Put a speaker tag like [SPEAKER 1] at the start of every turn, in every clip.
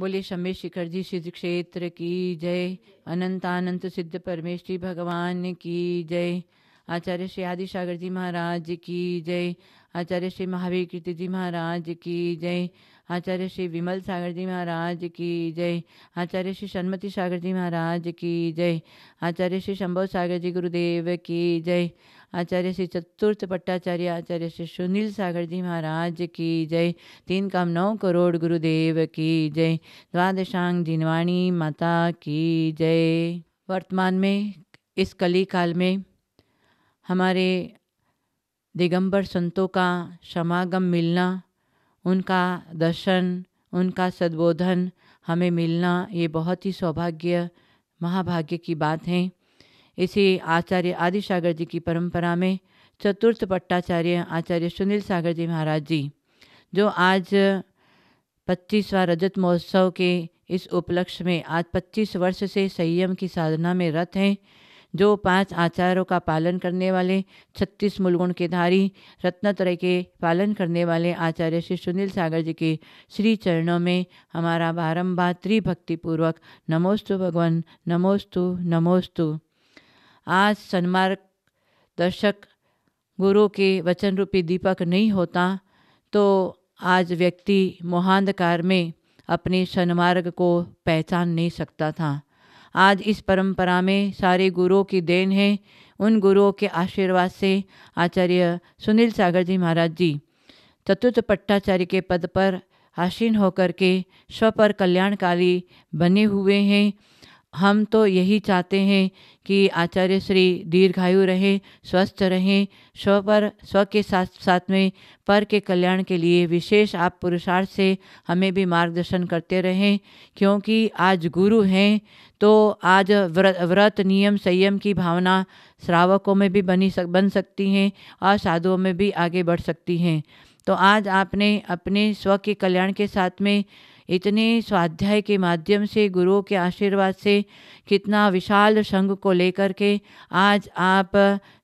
[SPEAKER 1] बोले शमे शिखर जी सिद्ध क्षेत्र की जय। अनंतानंत सिद्ध परमेश्वरी भगवान की जय। आचार्य श्री आदि सागर जी महाराज की जय। आचार्य श्री महावीर कीर्ति जी महाराज की जय। आचार्य श्री विमल सागर जी महाराज की जय। आचार्य श्री सन्मति सागर जी महाराज की जय। आचार्य श्री शंभव सागर जी गुरुदेव की जय। आचार्य श्री चतुर्थ पट्टाचार्य आचार्य श्री सुनील सागर जी महाराज की जय। तीन काम नौ करोड़ गुरुदेव की जय। द्वादशांग जिनवाणी माता की जय। वर्तमान में, इस कली काल में हमारे दिगंबर संतों का समागम मिलना, उनका दर्शन, उनका सद्बोधन हमें मिलना, ये बहुत ही सौभाग्य, महाभाग्य की बात है। इसी आचार्य आदि सागर जी की परंपरा में चतुर्थ पट्टाचार्य आचार्य सुनील सागर जी महाराज जी, जो आज पच्चीसवा रजत महोत्सव के इस उपलक्ष्य में आज 25 वर्ष से संयम की साधना में रत हैं जो पाँच आचारों का पालन करने वाले, छत्तीस मूलगुण के धारी, रत्नत्रय के पालन करने वाले आचार्य श्री सुनील सागर जी के श्री चरणों में हमारा बारम्बार त्रिभक्तिपूर्वक नमोस्तु भगवान, नमोस्तु नमोस्तु। आज सन्मार्ग दर्शक गुरु के वचन रूपी दीपक नहीं होता तो आज व्यक्ति मोहांधकार में अपने सन्मार्ग को पहचान नहीं सकता था। आज इस परंपरा में सारे गुरुओं की देन है। उन गुरुओं के आशीर्वाद से आचार्य सुनील सागर जी महाराज जी चतुर्थ पट्टाचार्य के पद पर आसीन होकर के स्व पर कल्याणकारी बने हुए हैं। हम तो यही चाहते हैं कि आचार्य श्री दीर्घायु रहें, स्वस्थ रहें, स्व पर, स्व के साथ साथ में, पर के कल्याण के लिए विशेष आप पुरुषार्थ से हमें भी मार्गदर्शन करते रहें, क्योंकि आज गुरु हैं तो आज व्रत व्रत, नियम, संयम की भावना श्रावकों में भी बनी सक, बन सकती हैं और साधुओं में भी आगे बढ़ सकती हैं। तो आज आपने अपने स्व के कल्याण के साथ में इतने स्वाध्याय के माध्यम से, गुरुओं के आशीर्वाद से, कितना विशाल संघ को लेकर के आज आप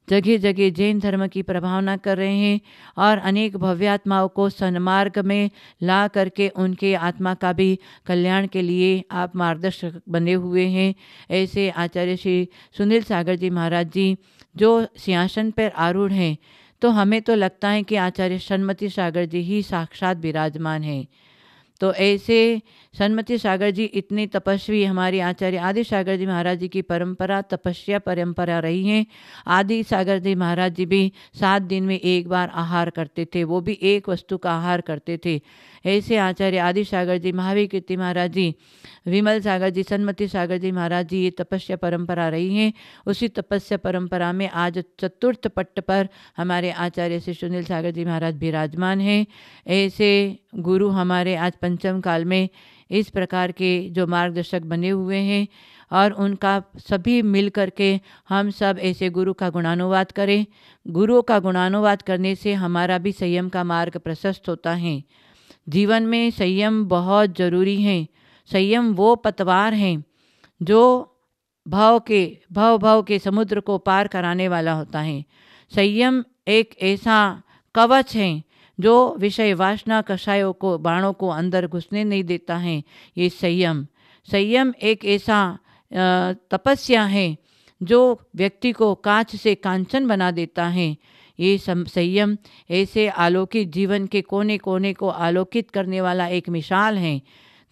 [SPEAKER 1] जगह जगह जैन धर्म की प्रभावना कर रहे हैं और अनेक भव्यात्माओं को सन्मार्ग में ला करके उनके आत्मा का भी कल्याण के लिए आप मार्गदर्शक बने हुए हैं। ऐसे आचार्य श्री सुनील सागर जी महाराज जी, जो सिंहासन पर आरूढ़ हैं तो हमें तो लगता है कि आचार्य सन्मति सागर जी ही साक्षात विराजमान हैं। तो ऐसे सन्मति सागर जी, इतने तपस्वी हमारे आचार्य आदि सागर जी महाराज जी की परंपरा, तपस्या परंपरा रही है। आदि सागर जी महाराज जी भी सात दिन में एक बार आहार करते थे, वो भी एक वस्तु का आहार करते थे। ऐसे आचार्य आदि सागर जी महावीर कीर्ति महाराज जी, विमल सागर जी, सन्मति सागर जी महाराज जी, ये तपस्या परंपरा रही है। उसी तपस्या परंपरा में आज चतुर्थ पट्ट पर हमारे आचार्य श्री सुनील सागर जी महाराज विराजमान हैं। ऐसे गुरु हमारे आज पंचम काल में इस प्रकार के जो मार्गदर्शक बने हुए हैं और उनका सभी मिल करके हम सब ऐसे गुरु का गुणानुवाद करें। गुरुओं का गुणानुवाद करने से हमारा भी संयम का मार्ग प्रशस्त होता है। जीवन में संयम बहुत ज़रूरी है। संयम वो पतवार हैं जो भाव के भाव भाव के समुद्र को पार कराने वाला होता है। संयम एक ऐसा कवच है जो विषय वासना कषायों को, बाणों को अंदर घुसने नहीं देता है, ये संयम। संयम एक ऐसा तपस्या है जो व्यक्ति को कांच से कांचन बना देता है। ये संयम ऐसे आलोकित जीवन के कोने कोने को आलोकित करने वाला एक मिसाल है।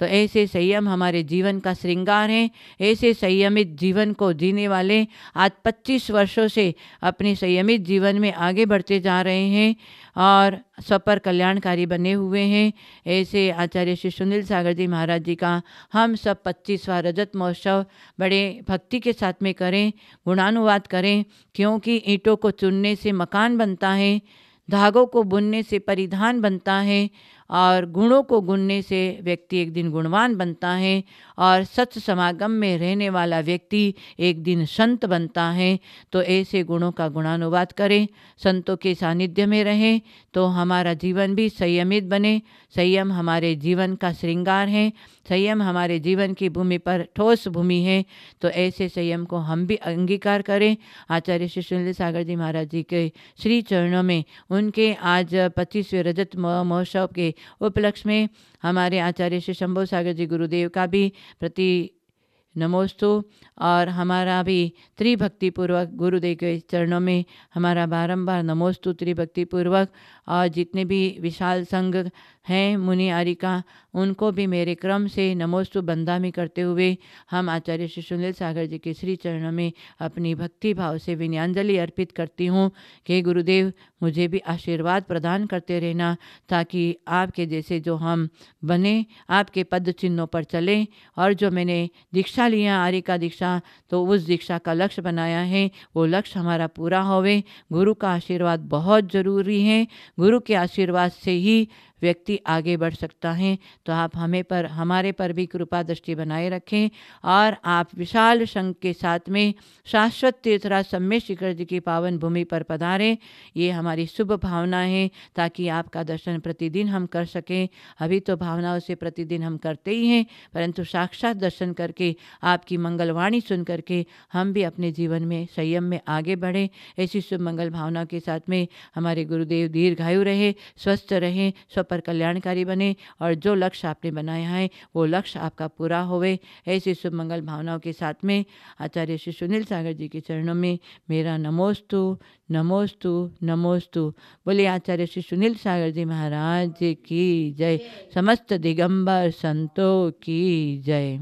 [SPEAKER 1] तो ऐसे संयम हमारे जीवन का श्रृंगार है, ऐसे संयमित जीवन को जीने वाले आज 25 वर्षों से अपने संयमित जीवन में आगे बढ़ते जा रहे हैं और सपर कल्याणकारी बने हुए हैं। ऐसे आचार्य श्री सुनील सागर जी महाराज जी का हम सब पच्चीसवा रजत महोत्सव बड़े भक्ति के साथ में करें, गुणानुवाद करें, क्योंकि ईंटों को चुनने से मकान बनता है, धागों को बुनने से परिधान बनता है और गुणों को गुनने से व्यक्ति एक दिन गुणवान बनता है और सच समागम में रहने वाला व्यक्ति एक दिन संत बनता है। तो ऐसे गुणों का गुणानुवाद करें, संतों के सानिध्य में रहें तो हमारा जीवन भी संयमित बने। संयम हमारे जीवन का श्रृंगार है। संयम हमारे जीवन की भूमि पर ठोस भूमि है। तो ऐसे संयम को हम भी अंगीकार करें। आचार्य श्री सुनील सागर जी महाराज जी के श्री चरणों में उनके आज पच्चीसवें रजत महोत्सव के उपलक्ष्य में हमारे आचार्य श्री शंभो सागर जी गुरुदेव का भी प्रति नमोस्तु और हमारा भी त्रिभक्ति पूर्वक गुरुदेव के चरणों में हमारा बारंबार नमोस्तु त्रिभक्ति पूर्वक और जितने भी विशाल संघ हैं मुनि आरिका, उनको भी मेरे क्रम से नमोस्तु बंदा में करते हुए हम आचार्य श्री सुनील सागर जी के श्री चरणों में अपनी भक्ति भाव से विनयांजलि अर्पित करती हूँ। कि गुरुदेव, मुझे भी आशीर्वाद प्रदान करते रहना ताकि आपके जैसे जो हम बने, आपके पद चिन्हों पर चलें और जो मैंने दीक्षा लिया, आरिका दीक्षा तो उस दीक्षा का लक्ष्य बनाया है, वो लक्ष्य हमारा पूरा होवे। गुरु का आशीर्वाद बहुत ज़रूरी है। गुरु के आशीर्वाद से ही व्यक्ति आगे बढ़ सकता है तो आप हमें पर, हमारे पर भी कृपा दृष्टि बनाए रखें और आप विशाल संघ के साथ में शाश्वत तीर्थराज सम्य शिखर जी की पावन भूमि पर पधारें। ये हमारी शुभ भावना है ताकि आपका दर्शन प्रतिदिन हम कर सकें। अभी तो भावनाओं से प्रतिदिन हम करते ही हैं, परंतु साक्षात दर्शन करके, आपकी मंगलवाणी सुन करके हम भी अपने जीवन में, संयम में आगे बढ़ें। ऐसी शुभ मंगल भावना के साथ में हमारे गुरुदेव दीर्घायु रहे, स्वस्थ रहें स्व पर कल्याणकारी बने और जो लक्ष्य आपने बनाया है, वो लक्ष्य आपका पूरा होवे। ऐसी शुभ मंगल भावनाओं के साथ में आचार्य श्री सुनील सागर जी के चरणों में मेरा नमोस्तु नमोस्तु नमोस्तु। बोले आचार्य श्री सुनील सागर जी महाराज की जय। समस्त दिगंबर संतों की जय।